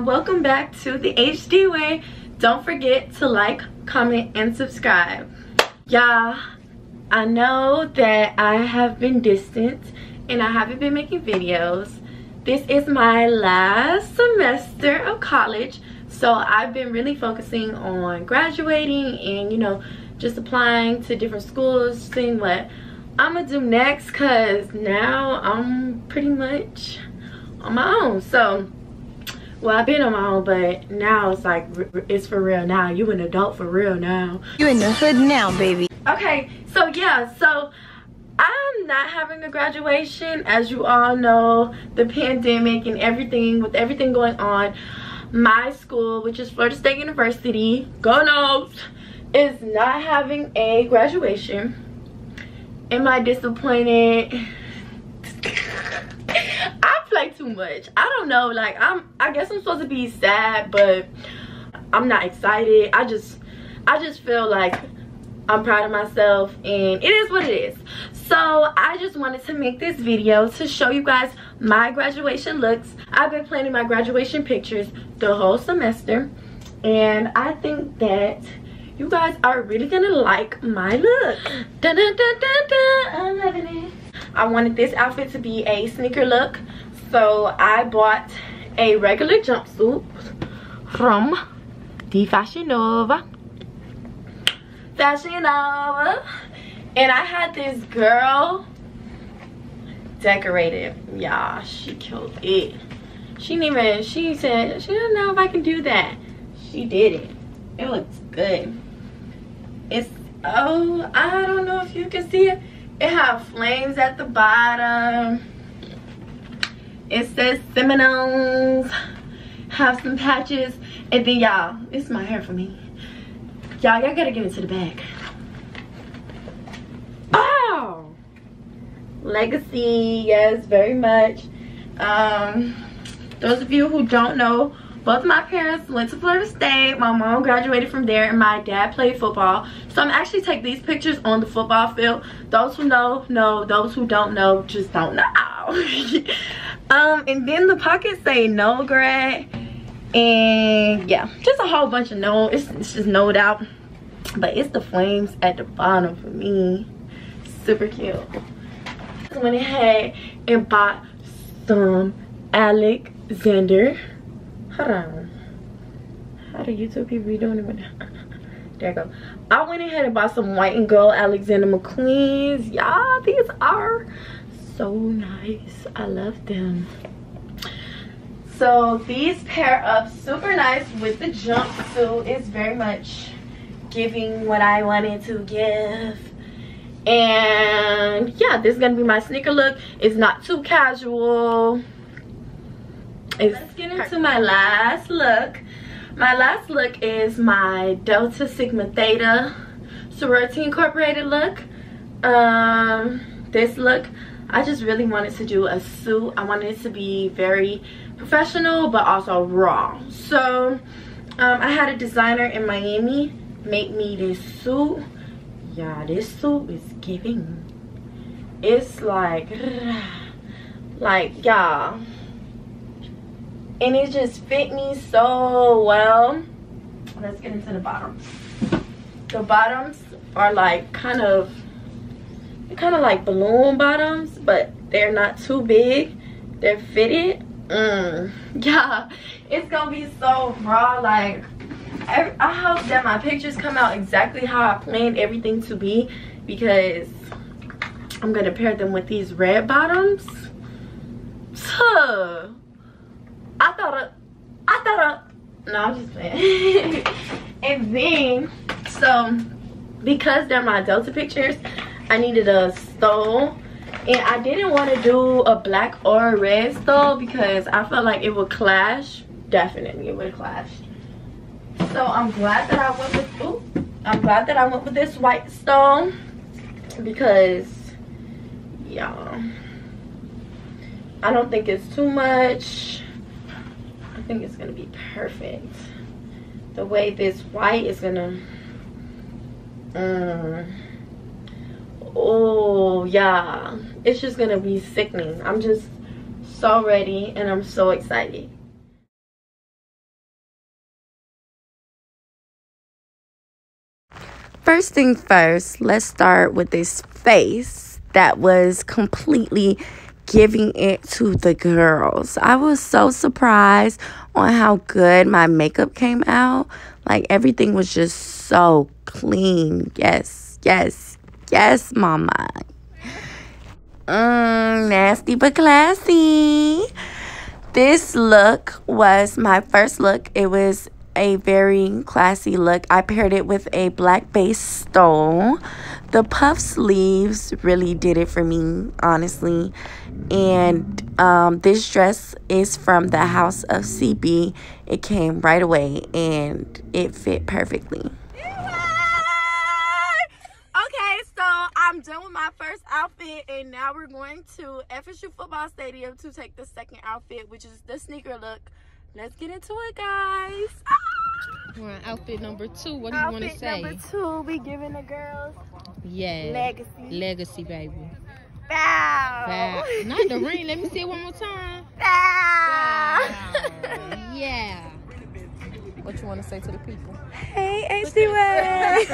and welcome back to the HD way. Don't forget to like, comment, and subscribe. Y'all, I know that I have been distant and I haven't been making videos. This is my last semester of college, so I've been really focusing on graduating and, you know, just applying to different schools, seeing what I'm gonna do next because now I'm pretty much on my own. So, well, I've been on my own, but now it's like, it's for real now. You an adult for real now. You in the hood now, baby. Okay, so yeah, so I'm not having a graduation. As you all know, the pandemic and everything, with everything going on, my school, which is Florida State University, go Noles, is not having a graduation. Am I disappointed? I much. I don't know. Like I'm I guess I'm supposed to be sad, but I'm not excited. I just I just feel like I'm proud of myself and it is what it is. So I just wanted to make this video to show you guys my graduation looks. I've been planning my graduation pictures the whole semester and I think that you guys are really gonna like my look. Dun, dun, dun, I'm loving it. I wanted this outfit to be a sneaker look. So I bought a regular jumpsuit from the Fashion Nova. Fashion Nova. And I had this girl decorated. Yeah, she killed it. She didn't even, she said, she didn't know if I can do that. She did it. It looks good it's oh i don't know if you can see it it has flames at the bottom it says seminoles. Have some patches. And then y'all it's my hair for me. Y'all y'all gotta get into the bag oh legacy yes very much. Um those of you who don't know both my parents went to Florida State. My mom graduated from there and my dad played football. So I'm actually taking these pictures on the football field. Those who know, know. Those who don't know, just don't know. um, and then the pockets say no grad. And yeah, just a whole bunch of no. It's, it's just no doubt. But it's the flames at the bottom for me. Super cute. Went ahead and bought some Alexander Hold on. How do YouTube people be doing it? there you go. I went ahead and bought some white and gold Alexander McQueen's. Y'all, these are so nice. I love them. So these pair up super nice with the jumpsuit. It's very much giving what I wanted to give. And yeah, this is gonna be my sneaker look. It's not too casual let's get into my last look. My last look is my delta sigma theta sorority incorporated look. Um this look i just really wanted to do a suit. I wanted it to be very professional but also raw. So um, i had a designer in miami make me this suit. Yeah this suit is giving. It's like like y'all and it just fit me so well. Let's get into the bottoms the bottoms are like kind of kind of like balloon bottoms but they're not too big. They're fitted. Mm. yeah it's gonna be so raw like I hope that my pictures come out exactly how I planned everything to be because I'm gonna pair them with these red bottoms. So, I thought, I, I thought, I, no, I'm just playing. and then, so, because they're my Delta pictures, I needed a stole. And I didn't want to do a black or a red stole because I felt like it would clash. Definitely, it would clash. So I'm glad that I went with, ooh, I'm glad that I went with this white stone because, yeah, I don't think it's too much think it's gonna be perfect. The way this white is gonna, um, oh yeah, it's just gonna be sickening. I'm just so ready and I'm so excited. First thing first, let's start with this face that was completely giving it to the girls. I was so surprised on how good my makeup came out. Like everything was just so clean. Yes, yes, yes, mama. Mm, nasty but classy. This look was my first look. It was a very classy look. I paired it with a black base stole. The puff sleeves really did it for me, honestly. And um, this dress is from the House of CB. It came right away and it fit perfectly. Okay, so I'm done with my first outfit and now we're going to FSU football stadium to take the second outfit which is the sneaker look let's get into it guys ah! we're on outfit number two what do you want to say number two we giving the girls yeah legacy legacy baby Bow. Bow. Not the ring. Let me see it one more time. Bow. Bow. Yeah. What you want to say to the people? Hey, HDY.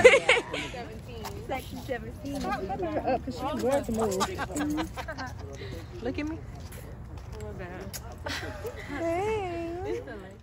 Section 17. Stop looking her up because she's worth to move. Look at me. Hey.